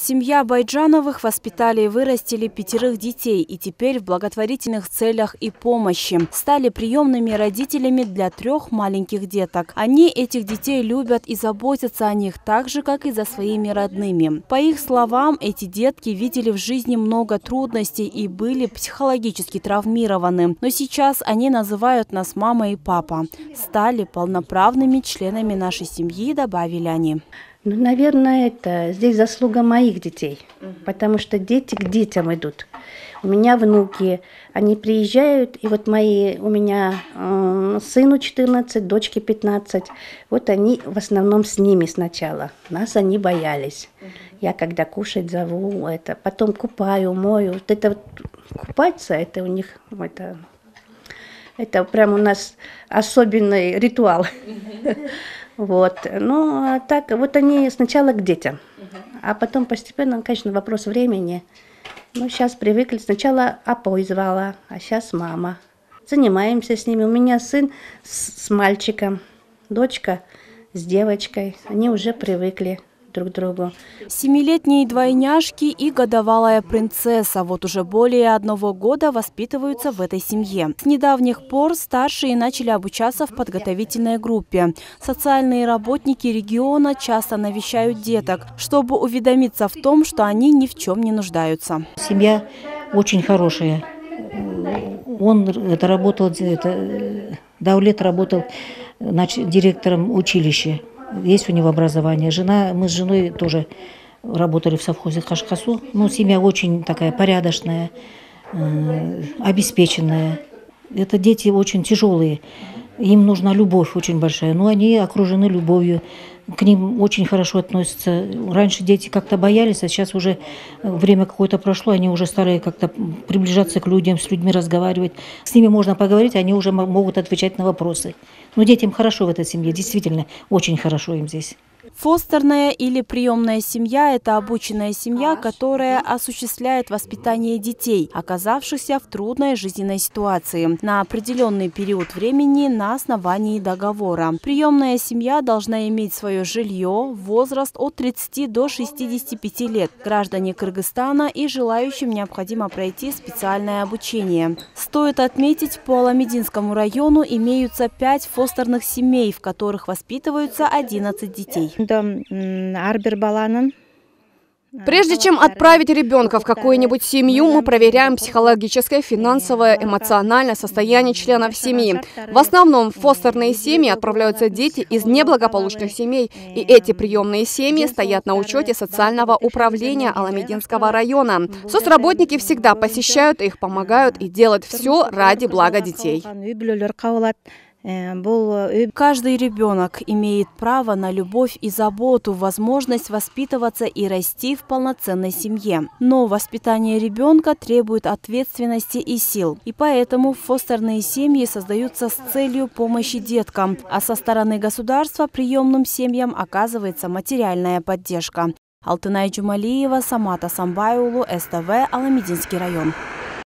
Семья Байджановых воспитали и вырастили пятерых детей и теперь в благотворительных целях и помощи стали приемными родителями для трех маленьких деток. Они этих детей любят и заботятся о них так же, как и за своими родными. По их словам, эти детки видели в жизни много трудностей и были психологически травмированы. Но сейчас они называют нас мама и папа. Стали полноправными членами нашей семьи, добавили они. Ну, наверное, это здесь заслуга моих детей, угу. потому что дети к детям идут. У меня внуки, они приезжают, и вот мои, у меня э, сыну 14, дочке 15, вот они в основном с ними сначала. Нас они боялись. Угу. Я когда кушать зову, это, потом купаю, мою. Вот это вот, купаться, это у них, это, это прям у нас особенный ритуал. Вот. Ну, а так, вот они сначала к детям, а потом постепенно, конечно, вопрос времени. Ну, сейчас привыкли. Сначала Апой звала, а сейчас мама. Занимаемся с ними. У меня сын с, с мальчиком, дочка с девочкой. Они уже привыкли друг другу. Семилетние двойняшки и годовалая принцесса вот уже более одного года воспитываются в этой семье. С недавних пор старшие начали обучаться в подготовительной группе. Социальные работники региона часто навещают деток, чтобы уведомиться в том, что они ни в чем не нуждаются. Семья очень хорошая. Он это работал, это, Даулет работал значит, директором училища есть у него образование. Жена, мы с женой тоже работали в совхозе Хашкасу. Ну, семья очень такая порядочная, э, обеспеченная. Это дети очень тяжелые. Им нужна любовь очень большая. Но они окружены любовью. К ним очень хорошо относятся. Раньше дети как-то боялись, а сейчас уже время какое-то прошло, они уже стали как-то приближаться к людям, с людьми разговаривать. С ними можно поговорить, они уже могут отвечать на вопросы. Но детям хорошо в этой семье, действительно, очень хорошо им здесь. Фостерная или приемная семья – это обученная семья, которая осуществляет воспитание детей, оказавшихся в трудной жизненной ситуации, на определенный период времени на основании договора. Приемная семья должна иметь свое жилье, возраст от 30 до 65 лет, граждане Кыргызстана и желающим необходимо пройти специальное обучение. Стоит отметить, по Аламединскому району имеются 5 фостерных семей, в которых воспитываются 11 детей. Прежде чем отправить ребенка в какую-нибудь семью, мы проверяем психологическое, финансовое, эмоциональное состояние членов семьи. В основном в фостерные семьи отправляются дети из неблагополучных семей, и эти приемные семьи стоят на учете социального управления Аламединского района. Соцработники всегда посещают их, помогают и делают все ради блага детей. Э, э, Каждый ребенок имеет право на любовь и заботу, возможность воспитываться и расти в полноценной семье. Но воспитание ребенка требует ответственности и сил. И поэтому фостерные семьи создаются с целью помощи деткам, а со стороны государства приемным семьям оказывается материальная поддержка. Алтынай Джумалиева, Самата Самбайулу, СТВ, Аламединский район.